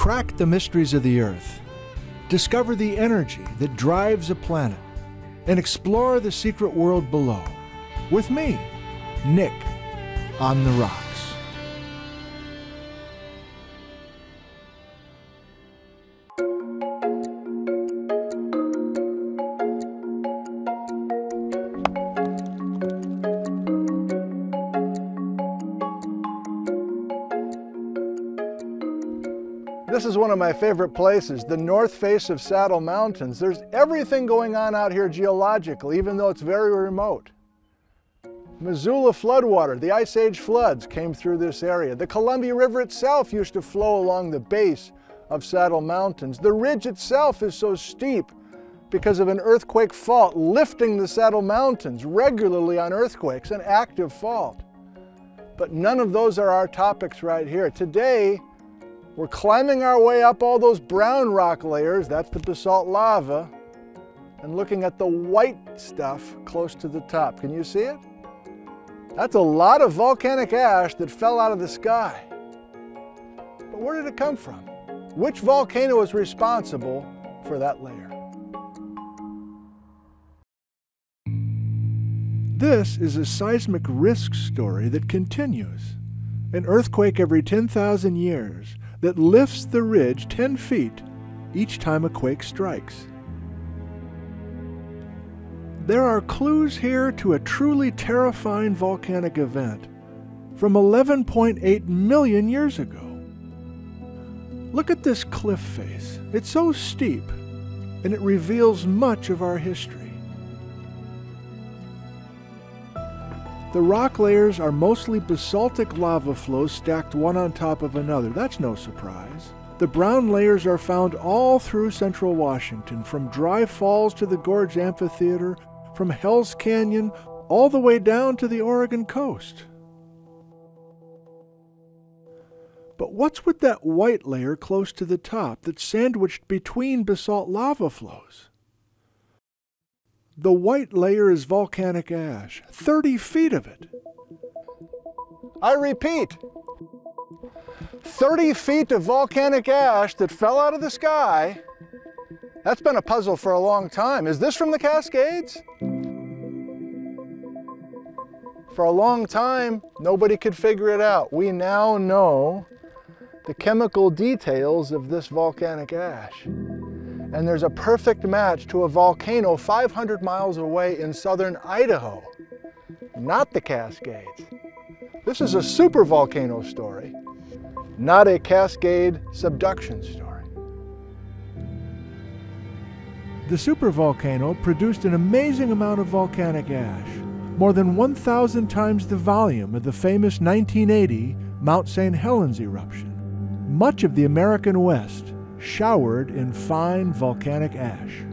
crack the mysteries of the Earth, discover the energy that drives a planet, and explore the secret world below. With me, Nick, on the Rocks. This is one of my favorite places, the north face of Saddle Mountains. There's everything going on out here geologically, even though it's very remote. Missoula floodwater, the Ice Age floods came through this area. The Columbia River itself used to flow along the base of Saddle Mountains. The ridge itself is so steep because of an earthquake fault lifting the Saddle Mountains regularly on earthquakes, an active fault. But none of those are our topics right here. Today, we're climbing our way up all those brown rock layers, that's the basalt lava, and looking at the white stuff close to the top. Can you see it? That's a lot of volcanic ash that fell out of the sky. But where did it come from? Which volcano is responsible for that layer? This is a seismic risk story that continues. An earthquake every 10,000 years that lifts the ridge 10 feet each time a quake strikes. There are clues here to a truly terrifying volcanic event from 11.8 million years ago. Look at this cliff face. It's so steep, and it reveals much of our history. The rock layers are mostly basaltic lava flows stacked one on top of another. That's no surprise. The brown layers are found all through central Washington, from Dry Falls to the Gorge Amphitheater, from Hell's Canyon all the way down to the Oregon coast. But what's with that white layer close to the top that's sandwiched between basalt lava flows? The white layer is volcanic ash, 30 feet of it. I repeat, 30 feet of volcanic ash that fell out of the sky. That's been a puzzle for a long time. Is this from the Cascades? For a long time, nobody could figure it out. We now know the chemical details of this volcanic ash and there's a perfect match to a volcano 500 miles away in southern Idaho, not the Cascades. This is a supervolcano story, not a Cascade subduction story. The supervolcano produced an amazing amount of volcanic ash, more than 1,000 times the volume of the famous 1980 Mount St. Helens eruption. Much of the American West showered in fine volcanic ash.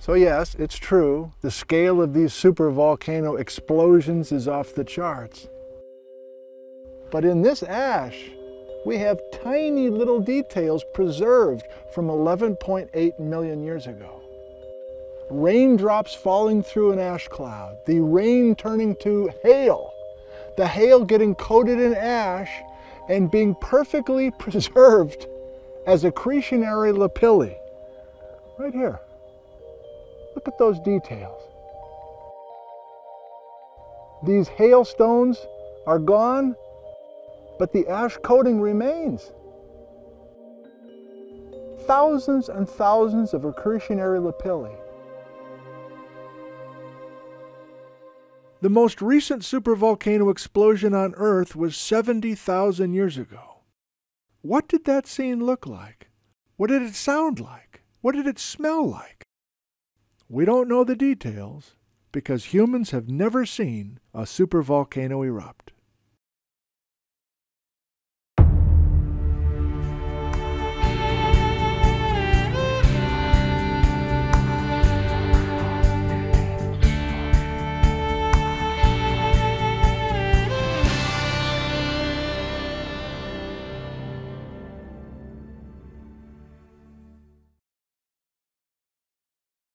So yes, it's true, the scale of these supervolcano explosions is off the charts. But in this ash, we have tiny little details preserved from 11.8 million years ago. Raindrops falling through an ash cloud, the rain turning to hail, the hail getting coated in ash and being perfectly preserved as accretionary lapilli. Right here. Look at those details. These hailstones are gone, but the ash coating remains. Thousands and thousands of accretionary lapilli. The most recent supervolcano explosion on Earth was 70,000 years ago. What did that scene look like? What did it sound like? What did it smell like? We don't know the details because humans have never seen a supervolcano erupt.